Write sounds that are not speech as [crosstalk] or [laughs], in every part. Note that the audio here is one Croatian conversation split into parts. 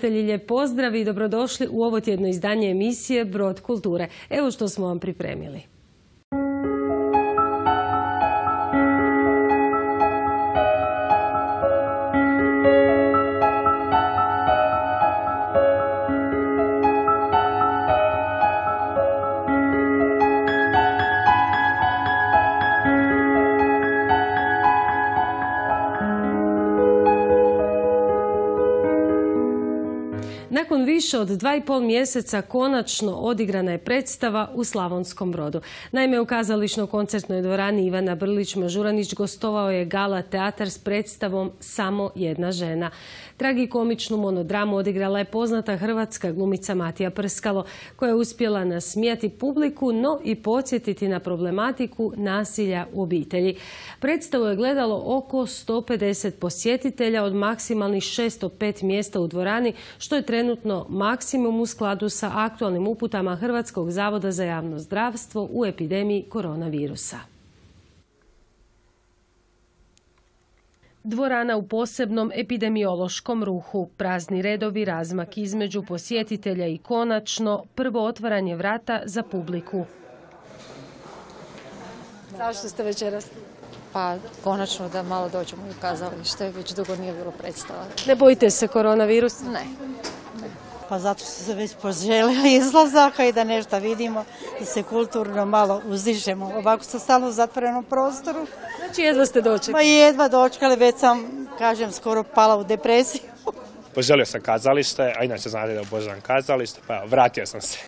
Gledatelji, lijep pozdrav i dobrodošli u ovo tjedno izdanje emisije Brod kulture. Evo što smo vam pripremili. Više od dva i pol mjeseca konačno odigrana je predstava u Slavonskom brodu. Naime, u kazališno-koncertnoj dvorani Ivana Brlić-Mažuranić gostovao je gala teatar s predstavom Samo jedna žena. Tragikomičnu monodramu odigrala je poznata hrvatska glumica Matija Prskalo, koja je uspjela nasmijati publiku, no i podsjetiti na problematiku nasilja u obitelji. Predstavu je gledalo oko 150 posjetitelja od maksimalnih 605 mjesta u dvorani, što je trenutno maksimum u skladu sa aktualnim uputama Hrvatskog zavoda za javno zdravstvo u epidemiji koronavirusa. Dvorana u posebnom epidemiološkom ruhu, prazni redovi, razmak između posjetitelja i konačno prvo otvaranje vrata za publiku. Zašto ste večeras? Pa konačno da malo dođemo u kazalište, već dugo nije bilo predstava. Ne bojite se koronavirusa? Ne. Pa zato su se već poželjeli [laughs] izlazaka i da nešto vidimo, da se kulturno malo uzdižemo. Ovako sam stalno u zatvorenom prostoru. Znači jedva ste dočekali? Ma jedva dočekali, već sam, kažem, skoro pala u depresiju. Poželio sam kazalište, a inače znate da obožavam kazalište, pa vratio sam se.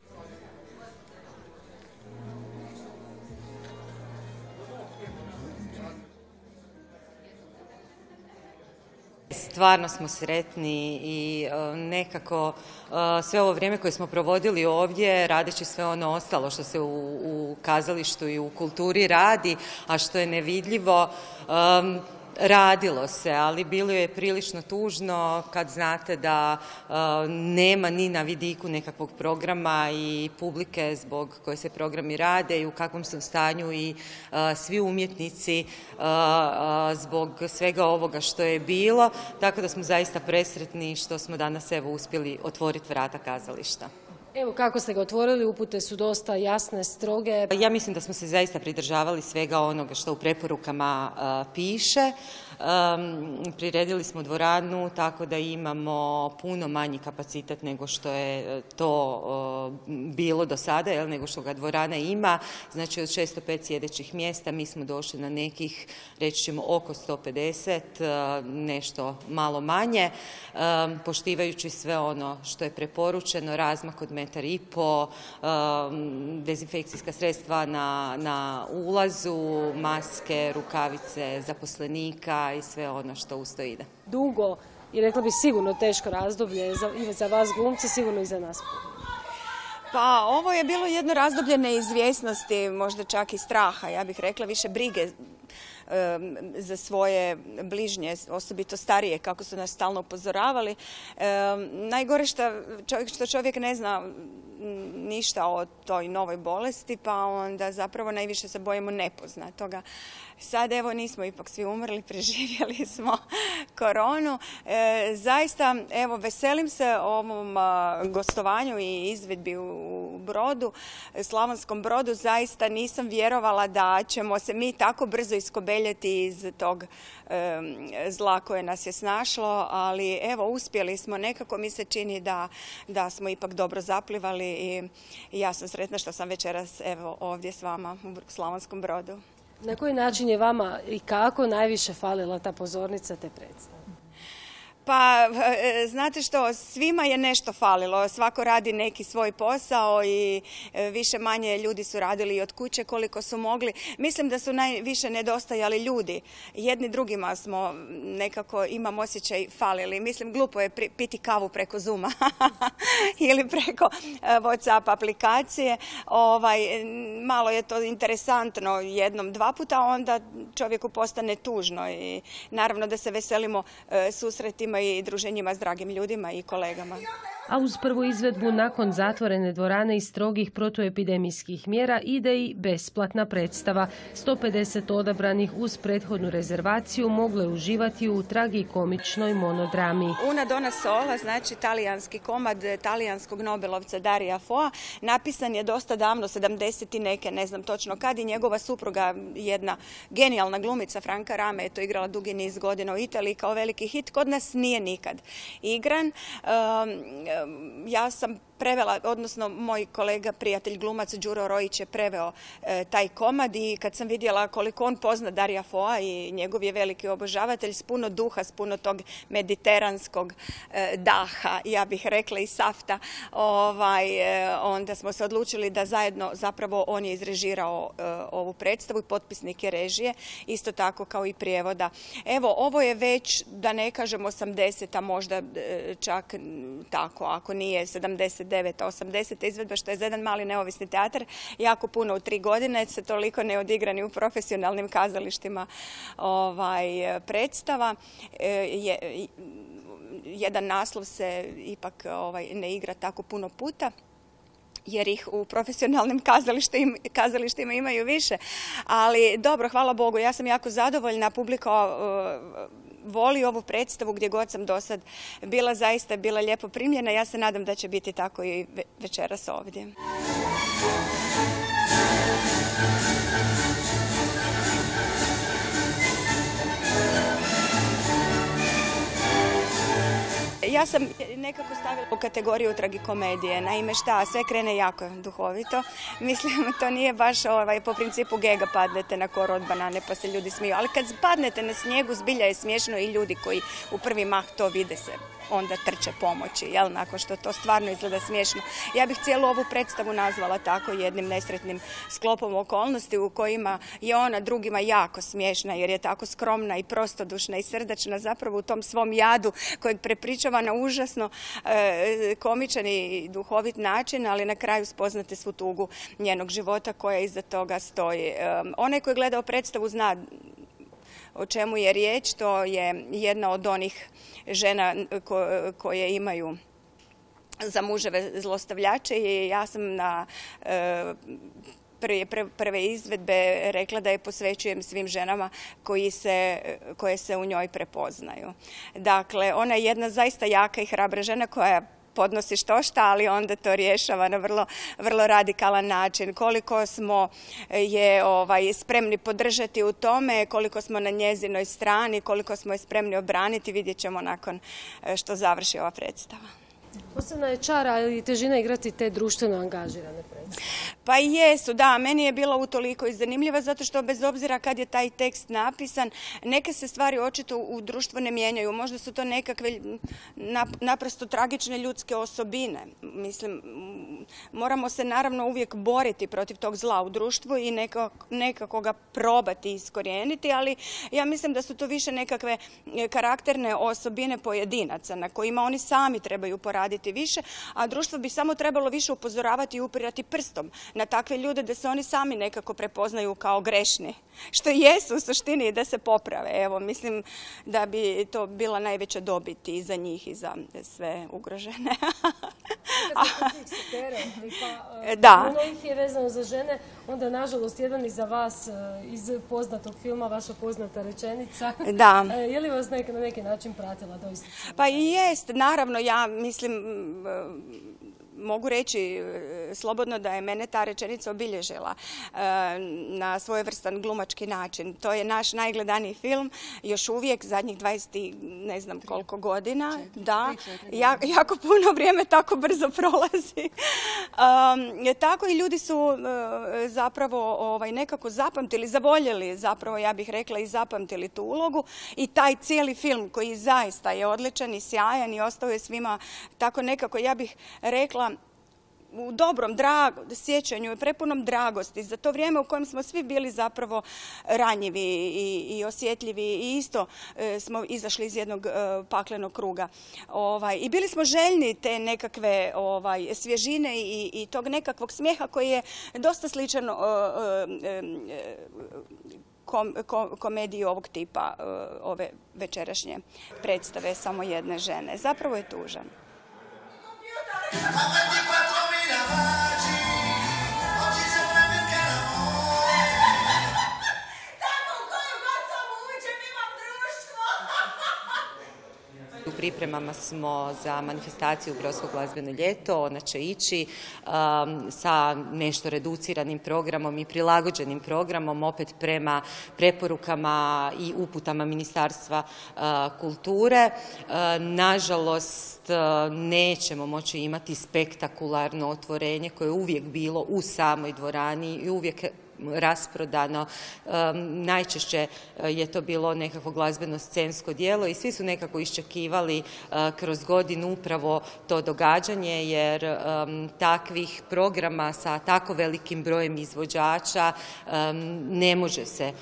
Stvarno smo sretni i e, nekako e, sve ovo vrijeme koje smo provodili ovdje radeći sve ono ostalo što se u, u kazalištu i u kulturi radi, a što je nevidljivo, Radilo se, ali bilo je prilično tužno kad znate da nema ni na vidiku nekakvog programa i publike zbog koje se programi rade i u kakvom su stanju i svi umjetnici zbog svega ovoga što je bilo. Tako da smo zaista presretni što smo danas evo uspjeli otvoriti vrata kazališta. Evo kako ste ga otvorili, upute su dosta jasne, stroge. Ja mislim da smo se zaista pridržavali svega onoga što u preporukama piše. priredili smo dvoranu tako da imamo puno manji kapacitet nego što je to bilo do sada, jel, nego što ga dvorana ima. Znači od 605 sjedećih mjesta mi smo došli na nekih, reći ćemo, oko 150, nešto malo manje, poštivajući sve ono što je preporučeno, razmak od metar i po, um, dezinfekcijska sredstva na, na ulazu, maske, rukavice zaposlenika i sve ono što uz to ide. Dugo i rekla bi sigurno teško razdoblje za, i za vas glumce, sigurno i za nas. Pa ovo je bilo jedno razdoblje neizvjesnosti, možda čak i straha, ja bih rekla više brige za svoje bližnje, osobito starije, kako su nas stalno upozoravali. Najgore što čovjek ne zna ništa o toj novoj bolesti, pa onda zapravo najviše se bojimo nepoznatoga. Sad evo nismo ipak svi umrli, [laughs] preživjeli smo koronu. E, zaista evo veselim se ovom gostovanju i izvedbi u Brodu, Slavonskom Brodu. Zaista nisam vjerovala da ćemo se mi tako brzo iskobeljati iz tog zla koje nas je snašlo, ali evo uspjeli smo. Nekako mi se čini da, da smo ipak dobro zaplivali i ja sam sretna što sam večeras evo ovdje s vama u Slavonskom Brodu. Na koji način je vama i kako najviše falila ta pozornica te predstave? Pa, e, znate što, svima je nešto falilo, svako radi neki svoj posao i e, više manje ljudi su radili i od kuće koliko su mogli. Mislim da su najviše nedostajali ljudi. Jedni drugima smo nekako, imam osjećaj, falili. Mislim, glupo je piti kavu preko Zuma [laughs] ili preko e, WhatsApp aplikacije. Ovaj, malo je to interesantno jednom, dva puta, onda čovjeku postane tužno i naravno da se veselimo susretima i druženjima s dragim ljudima i kolegama. A uz prvu izvedbu nakon zatvorene dvorane i strogih protuepidemijskih mjera ide i besplatna predstava. 150 odabranih uz prethodnu rezervaciju mogle uživati u tragikomičnoj monodrami. Una Dona Sola, znači talijanski komad talijanskog Nobelovca Darija Foa, napisan je dosta davno, 70. i neke, ne znam točno kad, i njegova supruga, jedna genijalna glumica Franka Rame, je to igrala dugi niz godina u Italiji kao veliki hit, kod nas nije nikad igran. Ja sam prevela, odnosno moj kolega, prijatelj glumac Đuro Rojić je preveo e, taj komad i kad sam vidjela koliko on pozna Darija Foa i njegov je veliki obožavatelj s puno duha, s puno tog mediteranskog e, daha, ja bih rekla i safta, ovaj, e, onda smo se odlučili da zajedno, zapravo on je izrežirao ovu predstavu i potpisnik je režije, isto tako kao i prijevoda. Evo, ovo je već, da ne kažem 80, a možda čak tako, ako nije 70 80. izvedba, što je za jedan mali neovisni teatar jako puno u tri godine, se toliko ne odigra ni u profesionalnim kazalištima ovaj, predstava. E, je, jedan naslov se ipak ovaj, ne igra tako puno puta jer ih u profesionalnim kazalištima, imaju više. Ali dobro, hvala Bogu, ja sam jako zadovoljna, publika voli ovu predstavu gdje god sam do sad bila zaista bila lijepo primljena. Ja se nadam da će biti tako i večeras ovdje. Ja sam nekako stavila u kategoriju tragikomedije. Naime šta, sve krene jako duhovito. [laughs] Mislim, to nije baš ovaj, po principu gega padnete na kor od banane pa se ljudi smiju. Ali kad padnete na snijegu, zbilja je smiješno i ljudi koji u prvi mah to vide se onda trče pomoći, jel, nakon što to stvarno izgleda smiješno. Ja bih cijelu ovu predstavu nazvala tako jednim nesretnim sklopom okolnosti u kojima je ona drugima jako smiješna jer je tako skromna i prostodušna i srdačna zapravo u tom svom jadu kojeg prepričava na užasno e, komičan i duhovit način, ali na kraju spoznate svu tugu njenog života koja iza toga stoji. E, onaj koji je gledao predstavu zna o čemu je riječ. To je jedna od onih žena koje imaju za muževe zlostavljače i ja sam na e, prve izvedbe rekla da je posvećujem svim ženama koje se u njoj prepoznaju. Dakle, ona je jedna zaista jaka i hrabra žena koja podnosi što šta, ali onda to rješava na vrlo, vrlo radikalan način. Koliko smo e, je ovaj, spremni podržati u tome, koliko smo na njezinoj strani, koliko smo je spremni obraniti, vidjet ćemo nakon e, što završi ova predstava. Posebna je čara i težina igrati te društveno angažirane predstave. Pa jesu, da. Meni je bila utoliko i zanimljiva zato što bez obzira kad je taj tekst napisan, neke se stvari očito u društvu ne mijenjaju. Možda su to nekakve naprosto tragične ljudske osobine. Mislim, moramo se naravno uvijek boriti protiv tog zla u društvu i nekako, ga probati iskorijeniti, ali ja mislim da su to više nekakve karakterne osobine pojedinaca na kojima oni sami trebaju poraditi više, a društvo bi samo trebalo više upozoravati i upirati prstom na takve ljude da se oni sami nekako prepoznaju kao grešni. Što jesu u suštini da se poprave. Evo, mislim da bi to bila najveća dobit i za njih i za sve ugrožene. [laughs] Pa, da. Puno ih je vezano za žene, onda nažalost jedan i za vas e, iz poznatog filma, vaša poznata rečenica. Da. [laughs] E, je li vas na neki način pratila doista? Pa i jest, naravno, ja mislim mogu reći e, slobodno da je mene ta rečenica obilježila e, na svojevrstan glumački način. To je naš najgledaniji film, još uvijek zadnjih 20 ne znam koliko godina. Da, jako puno vrijeme tako brzo prolazi. Tako i ljudi su e, zapravo ovaj, nekako zapamtili, zavoljeli zapravo, ja bih rekla i zapamtili tu ulogu. I taj cijeli film koji zaista je odličan i sjajan i ostao je svima tako nekako, ja bih rekla, u dobrom drago, sjećanju i prepunom dragosti za to vrijeme u kojem smo svi bili zapravo ranjivi i, osjetljivi i isto e, smo izašli iz jednog e, paklenog kruga. Ovaj, I bili smo željni te nekakve ovaj, svježine i, tog nekakvog smijeha koji je dosta sličan komediji ovog tipa ove večerašnje predstave samo jedne žene. Zapravo je tužan. U pripremama smo za manifestaciju Brodsko glazbeno ljeto, ona će ići um, sa nešto reduciranim programom i prilagođenim programom, opet prema preporukama i uputama Ministarstva uh, kulture. Uh, nažalost, uh, nećemo moći imati spektakularno otvorenje koje je uvijek bilo u samoj dvorani i uvijek rasprodano. Najčešće e, je to bilo nekako glazbeno scensko dijelo i svi su nekako iščekivali e, kroz godinu upravo to događanje jer takvih programa sa tako velikim brojem izvođača ne može se e,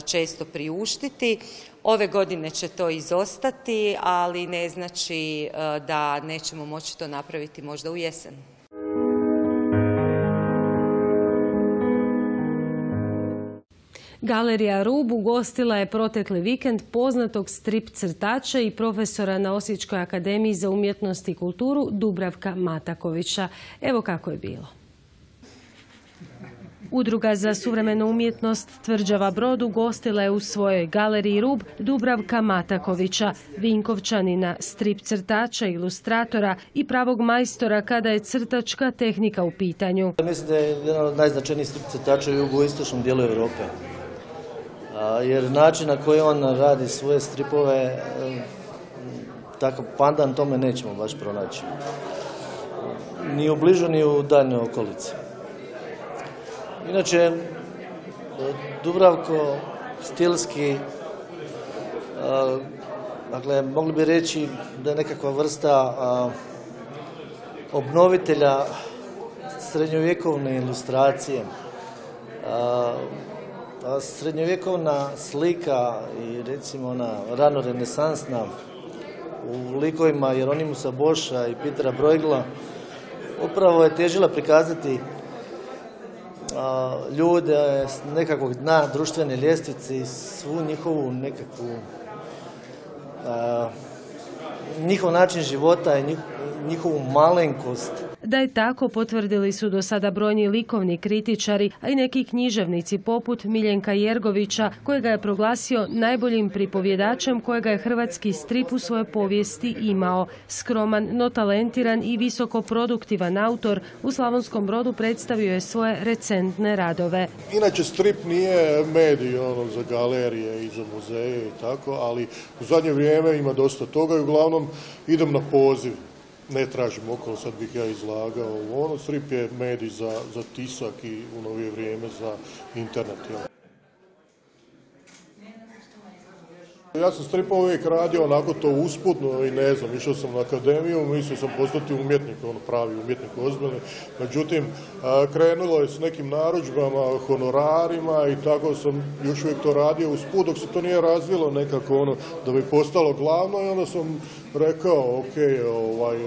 često priuštiti. Ove godine će to izostati, ali ne znači da nećemo moći to napraviti možda u jesen. Galerija Rub ugostila je protekli vikend poznatog strip crtača i profesora na Osječkoj akademiji za umjetnost i kulturu Dubravka Matakovića. Evo kako je bilo. Udruga za suvremenu umjetnost Tvrđava Brod ugostila je u svojoj galeriji Rub Dubravka Matakovića, Vinkovčanina, strip crtača, ilustratora i pravog majstora kada je crtačka tehnika u pitanju. Mislim da je jedan od najznačajnijih strip crtača u jugoistočnom dijelu Europe jer način na koji on radi svoje stripove, takav pandan tome nećemo baš pronaći. Ni u bližu, ni u daljnjoj okolici. Inače, Dubravko stilski, dakle, mogli bi reći da je nekakva vrsta obnovitelja srednjovjekovne ilustracije srednjovjekovna slika i recimo ona rano renesansna u likovima Jeronimusa Boša i Pitera Brojgla upravo je težila prikazati ljude s nekakvog dna društvene ljestvice i svu njihovu nekakvu njihov način života i njihovu malenkost da je tako potvrdili su do sada brojni likovni kritičari, a i neki književnici poput Miljenka Jergovića, kojega je proglasio najboljim pripovjedačem kojega je hrvatski strip u svojoj povijesti imao. Skroman, no talentiran i visoko produktivan autor u Slavonskom brodu predstavio je svoje recentne radove. Inače strip nije medij ono, za galerije i za muzeje i tako, ali u zadnje vrijeme ima dosta toga i uglavnom idem na poziv ne tražim okolo, sad bih ja izlagao. Ono strip je medij za, za tisak i u novije vrijeme za internet. Ja sam stripova uvijek radio onako to usputno i ne znam, išao sam na akademiju, mislio sam postati umjetnik, ono pravi umjetnik ozbiljni. Međutim, krenulo je s nekim narudžbama, honorarima i tako sam još uvijek to radio usput dok se to nije razvilo nekako ono da bi postalo glavno i onda sam rekao, ok, ovaj,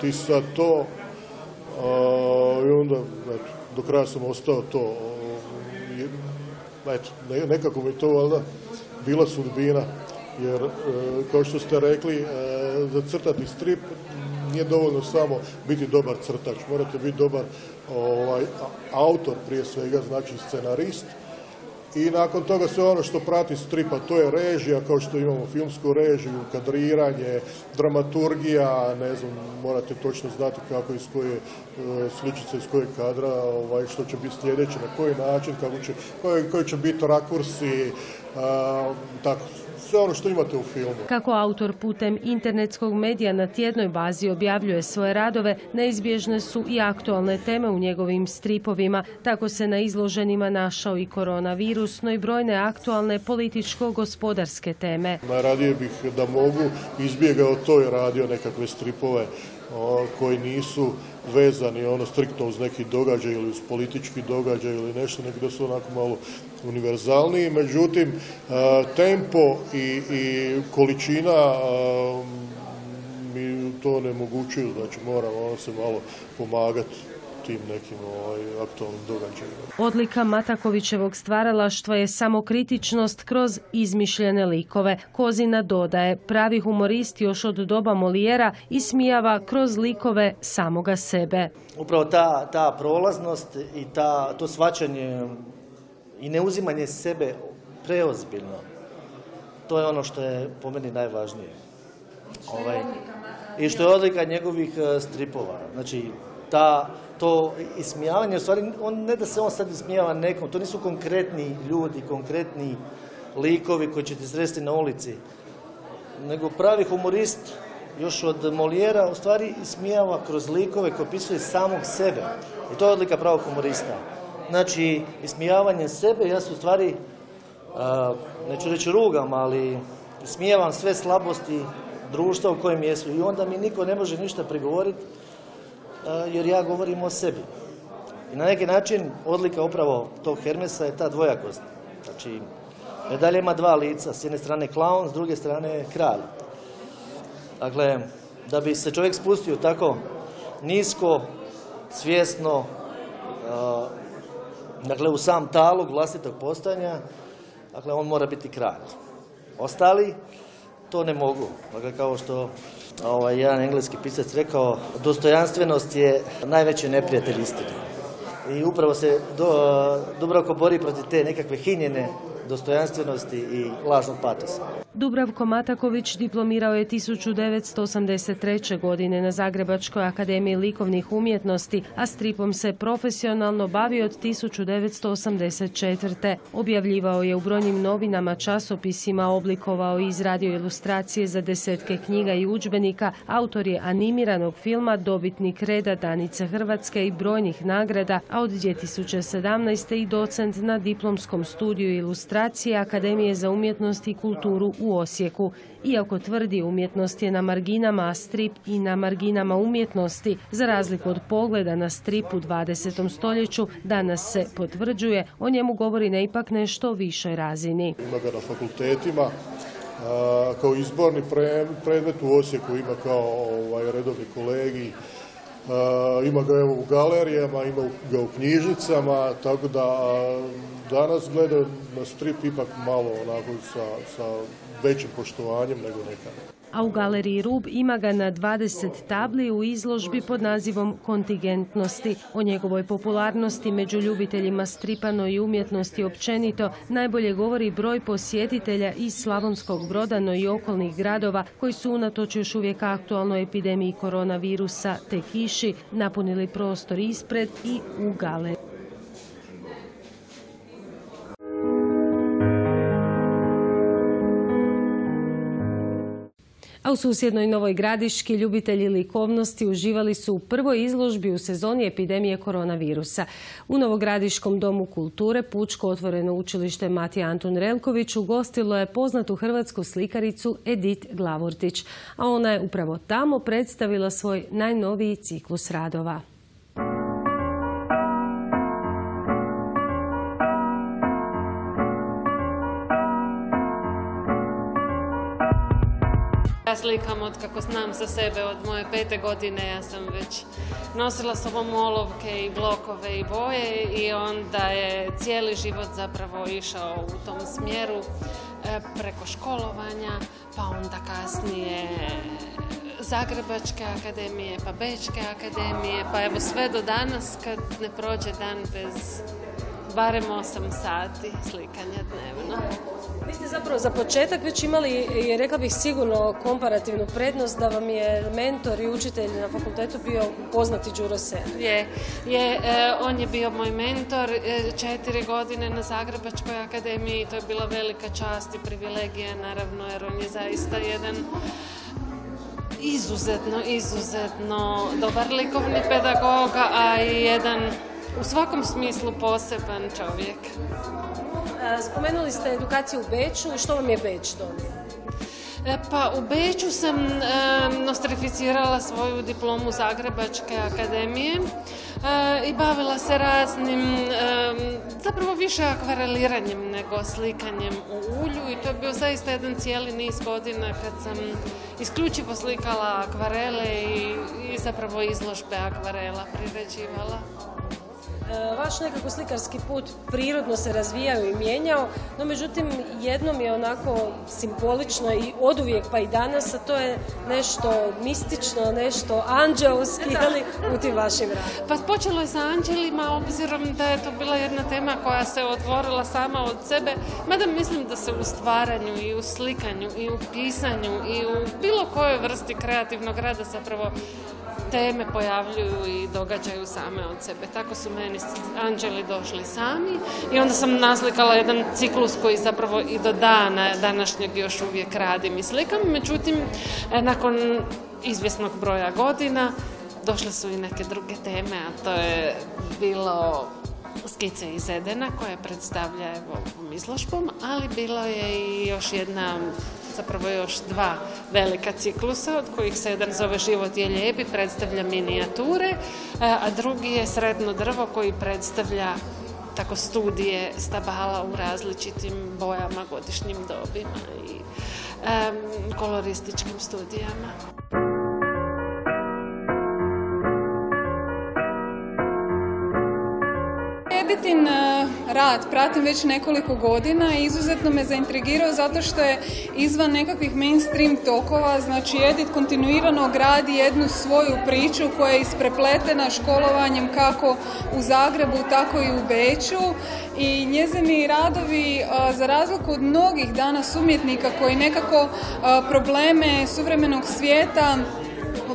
ti sad to i onda eto, do kraja sam ostao to. Eto, nekako mi to valjda bila sudbina jer e, kao što ste rekli e, zacrtati strip nije dovoljno samo biti dobar crtač, morate biti dobar ovaj, autor prije svega, znači scenarist. I nakon toga sve ono što prati stripa, to je režija, kao što imamo filmsku režiju, kadriranje, dramaturgija, ne znam, morate točno znati kako iz koje e, sličice, iz kojeg kadra, ovaj, što će biti sljedeće, na koji način, kako će, koji, će biti rakursi, tako, sve ono što imate u filmu. Kako autor putem internetskog medija na tjednoj bazi objavljuje svoje radove, neizbježne su i aktualne teme u njegovim stripovima. Tako se na izloženima našao i koronavirus, no i brojne aktualne političko-gospodarske teme. Najradije bih da mogu izbjegao to i radio nekakve stripove koji nisu vezani ono striktno uz neki događaj ili uz politički događaj ili nešto, nego da su onako malo univerzalniji. Međutim, tempo i, i količina mi to ne mogućuju, znači moramo ono se malo pomagati tim nekim ovaj, aktualnim događajima. Odlika Matakovićevog stvaralaštva je samokritičnost kroz izmišljene likove. Kozina dodaje, pravi humorist još od doba Molijera ismijava kroz likove samoga sebe. Upravo ta, ta prolaznost i ta, to svačanje i neuzimanje sebe preozbiljno, to je ono što je po meni najvažnije. Ovaj, I što je odlika njegovih e, stripova. Znači, ta, to ismijavanje, u stvari, on, ne da se on sad ismijava nekom, to nisu konkretni ljudi, konkretni likovi koji ćete sresti na ulici, nego pravi humorist još od Molijera u stvari ismijava kroz likove koji opisuje samog sebe. I to je odlika pravog humorista. Znači, ismijavanje sebe, ja se u stvari, neću reći rugam, ali smijevam sve slabosti društva u kojem jesu. I onda mi niko ne može ništa prigovoriti jer ja govorim o sebi. I na neki način odlika upravo tog Hermesa je ta dvojakost. Znači, medalja ima dva lica, s jedne strane klaun, s druge strane kralj. Dakle, da bi se čovjek spustio tako nisko, svjesno, dakle u sam talog vlastitog postojanja, dakle on mora biti kralj. Ostali to ne mogu. Dakle, kao što ovaj, jedan engleski pisac rekao, dostojanstvenost je najveći neprijatelj istine. I upravo se do, Dubravko bori protiv te nekakve hinjene dostojanstvenosti i lažnog patosa. Dubravko Mataković diplomirao je 1983. godine na Zagrebačkoj akademiji likovnih umjetnosti, a stripom se profesionalno bavio od 1984. Objavljivao je u brojnim novinama, časopisima, oblikovao i izradio ilustracije za desetke knjiga i udžbenika, autor je animiranog filma, dobitnik reda Danice Hrvatske i brojnih nagrada, a od 2017. i docent na diplomskom studiju ilustracije Akademije za umjetnost i kulturu u Osijeku. Iako tvrdi umjetnost je na marginama, a strip i na marginama umjetnosti, za razliku od pogleda na strip u 20. stoljeću, danas se potvrđuje, o njemu govori na ipak nešto višoj razini. Ima ga na fakultetima, kao izborni predmet u Osijeku ima kao ovaj, redovni kolegi, ima ga evo u galerijama, ima ga u knjižnicama, tako da danas gledaju na strip ipak malo onako sa, sa većim poštovanjem nego nekada. A u galeriji Rub ima ga na 20 tabli u izložbi pod nazivom Kontingentnosti. O njegovoj popularnosti među ljubiteljima stripano i umjetnosti općenito najbolje govori broj posjetitelja iz Slavonskog Brodano i okolnih gradova koji su unatoč još uvijek aktualnoj epidemiji koronavirusa te kiši napunili prostor ispred i u galeriji. U susjednoj Novoj Gradiški ljubitelji likovnosti uživali su u prvoj izložbi u sezoni epidemije koronavirusa. U Novogradiškom domu kulture Pučko otvoreno učilište Matija Antun Relković ugostilo je poznatu hrvatsku slikaricu Edith Glavortić, a ona je upravo tamo predstavila svoj najnoviji ciklus radova. Ja slikam od kako znam za sebe od moje pete godine, ja sam već nosila sobom olovke i blokove i boje i onda je cijeli život zapravo išao u tom smjeru e, preko školovanja, pa onda kasnije Zagrebačke akademije, pa Bečke akademije, pa evo sve do danas kad ne prođe dan bez barem 8 sati slikanja dnevno. Vi ste zapravo za početak već imali, rekla bih sigurno, komparativnu prednost da vam je mentor i učitelj na fakultetu bio poznati Đuro Sen. Je, je e, on je bio moj mentor e, četiri godine na Zagrebačkoj akademiji. To je bila velika čast i privilegija, naravno, jer on je zaista jedan izuzetno, izuzetno dobar likovni pedagog, a i jedan u svakom smislu poseban čovjek. Spomenuli ste edukaciju u Beču. Što vam je Beč donio? E, pa u Beću sam e, nostrificirala svoju diplomu Zagrebačke akademije e, i bavila se raznim, zapravo više akvareliranjem nego slikanjem u ulju i to je bio zaista jedan cijeli niz godina kad sam isključivo slikala akvarele i, i zapravo izložbe akvarela priređivala. E, vaš nekako slikarski put prirodno se razvijao i mijenjao, no međutim jednom je onako simbolično i oduvijek pa i danas, a to je nešto mistično, nešto anđelski ali, u tim vašim radima. Pa počelo je sa anđelima, obzirom da je to bila jedna tema koja se otvorila sama od sebe, mada mislim da se u stvaranju i u slikanju i u pisanju i u bilo vrsti kreativnog rada zapravo teme pojavljuju i događaju same od sebe. Tako su meni anđeli došli sami i onda sam naslikala jedan ciklus koji zapravo i do dana današnjeg još uvijek radim i slikam. Međutim, e, nakon izvjesnog broja godina došle su i neke druge teme, a to je bilo skice iz Edena koje predstavlja izložbom, ali bilo je i još jedna zapravo još dva velika ciklusa, od kojih se jedan zove Život je lijepi, predstavlja minijature, e, a drugi je Sretno drvo koji predstavlja tako studije stabala u različitim bojama, godišnjim dobima i kolorističkim studijama. Editin e, rad pratim već nekoliko godina i izuzetno me zaintrigirao zato što je izvan nekakvih mainstream tokova, znači Edit kontinuirano gradi jednu svoju priču koja je isprepletena školovanjem kako u Zagrebu, tako i u Beću i njezini radovi e, za razliku od mnogih danas umjetnika koji nekako e, probleme suvremenog svijeta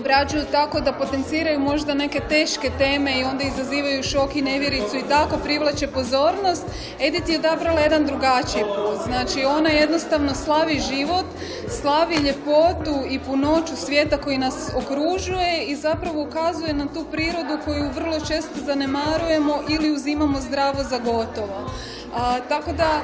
obrađuju tako da potenciraju možda neke teške teme i onda izazivaju šok i nevjericu i tako privlače pozornost, Edith je odabrala jedan drugačiji put. Znači ona jednostavno slavi život, slavi ljepotu i punoću svijeta koji nas okružuje i zapravo ukazuje na tu prirodu koju vrlo često zanemarujemo ili uzimamo zdravo za gotovo. A, tako da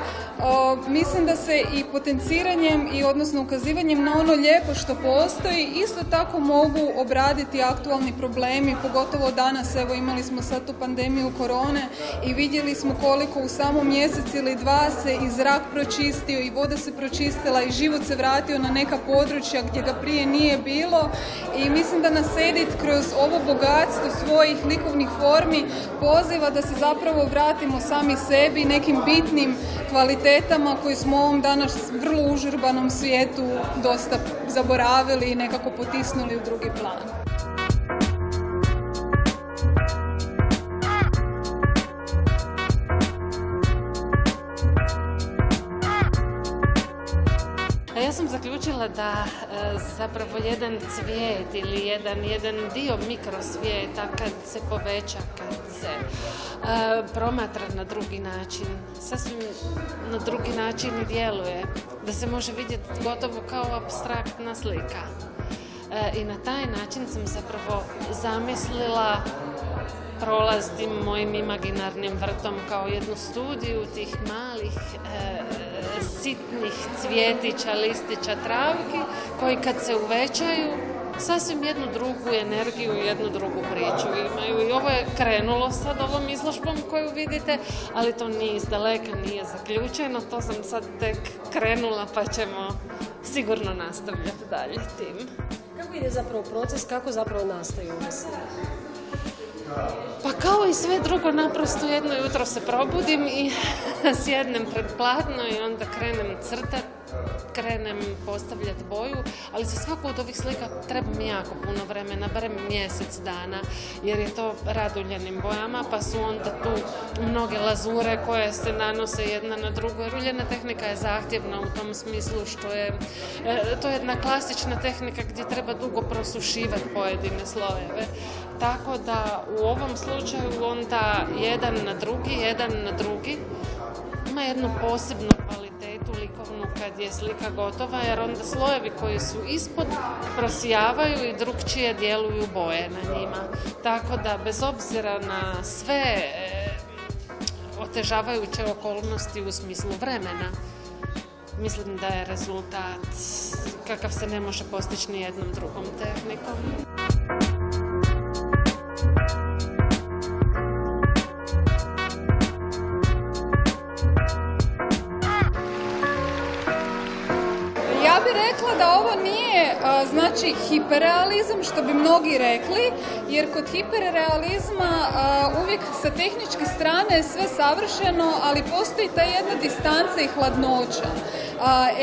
mislim da se i potenciranjem i odnosno ukazivanjem na ono lijepo što postoji isto tako mogu obraditi aktualni problemi, pogotovo danas, evo imali smo sad tu pandemiju korone i vidjeli smo koliko u samo mjesec ili dva se i zrak pročistio i voda se pročistila i život se vratio na neka područja gdje ga prije nije bilo. I mislim da nas Edit kroz ovo bogatstvo svojih likovnih formi poziva da se zapravo vratimo sami sebi nekim bitnim kvalitetama koji smo u ovom danas vrlo užurbanom svijetu dosta zaboravili i nekako potisnuli u drugi plan. Sam zaključila da e, zapravo jedan cvijet ili jedan, jedan dio mikrosvijeta kad se poveća, kad se e, promatra na drugi način, sasvim na drugi način djeluje, da se može vidjeti gotovo kao abstraktna slika. E, I na taj način sam zapravo zamislila prolazim mojim imaginarnim vrtom kao jednu studiju tih malih sitnih cvjetića, listića, travki koji kad se uvećaju sasvim jednu drugu energiju, jednu drugu priču imaju. I ovo je krenulo sad ovom izložbom koju vidite, ali to nije iz daleka, nije zaključeno, to sam sad tek krenula pa ćemo sigurno nastavljati dalje tim. Kako ide zapravo proces, kako zapravo nastaju pa kao i sve drugo, naprosto jedno jutro se probudim i [laughs] sjednem pred platno i onda krenem crtat, krenem postavljati boju, ali za svaku od ovih slika treba mi jako puno vremena, barem mjesec dana, jer je to rad uljenim bojama, pa su onda tu mnoge lazure koje se nanose jedna na drugu, uljena tehnika je zahtjevna u tom smislu što je, e, to je jedna klasična tehnika gdje treba dugo prosušivati pojedine slojeve. Tako da u ovom slučaju onda jedan na drugi, jedan na drugi ima jednu posebnu kvalitetu likovnu kad je slika gotova jer onda slojevi koji su ispod prosijavaju i drugčije djeluju boje na njima. Tako da bez obzira na sve e, otežavajuće okolnosti u smislu vremena, mislim da je rezultat kakav se ne može postići ni jednom drugom tehnikom. Znači hiperrealizam što bi mnogi rekli jer kod hiperrealizma uvijek sa tehničke strane je sve savršeno ali postoji ta jedna distanca i hladnoća.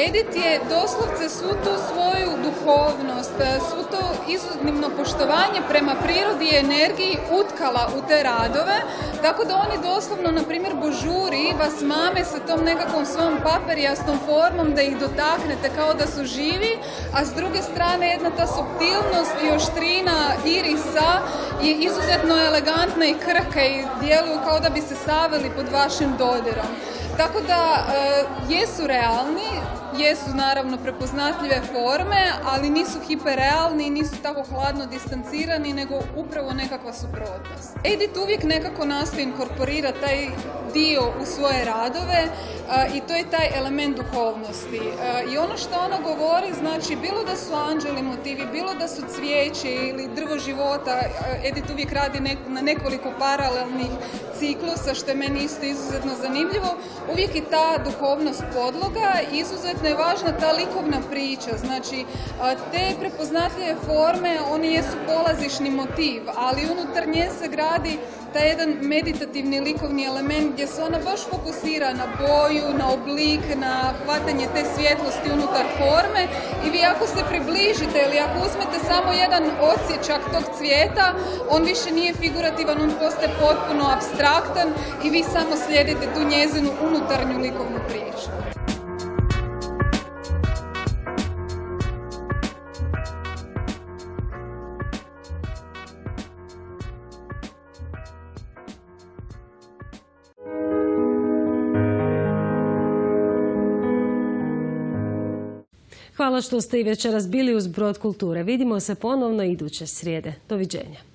Edit je doslovce svu tu svoju duhovnost, svu to izuzetno poštovanje prema prirodi i energiji utkala u te radove, tako da oni doslovno, na primjer, božuri vas mame sa tom nekakvom svom paperijastom formom da ih dotaknete kao da su živi, a s druge strane jedna ta subtilnost i oštrina irisa je izuzetno elegantna i krhka i djeluju kao da bi se saveli pod vašim dodirom. Tako da e, jesu realni, jesu naravno prepoznatljive forme, ali nisu hiperrealni nisu tako hladno distancirani, nego upravo nekakva suprotnost. Edit uvijek nekako nastoji inkorporirati taj dio u svoje radove i to je taj element duhovnosti. I ono što ona govori, znači bilo da su anđeli motivi, bilo da su cvijeće ili drvo života, Edit uvijek radi na nekoliko paralelnih ciklusa, što je meni isto izuzetno zanimljivo, uvijek je ta duhovnost podloga, izuzetno je važna ta likovna priča, znači te prepoznatljive forme, oni jesu polazišni motiv, ali unutar nje se gradi taj jedan meditativni likovni element gdje se ona baš fokusira na boju, na oblik, na hvatanje te svjetlosti unutar forme i vi ako se približite ili ako uzmete samo jedan odsječak tog cvijeta, on više nije figurativan, on postaje potpuno abstraktan i vi samo slijedite tu njezinu unutarnju likovnu priču. Što ste i večeras bili uz Brod kulture. Vidimo se ponovno iduće srijede. Doviđenja.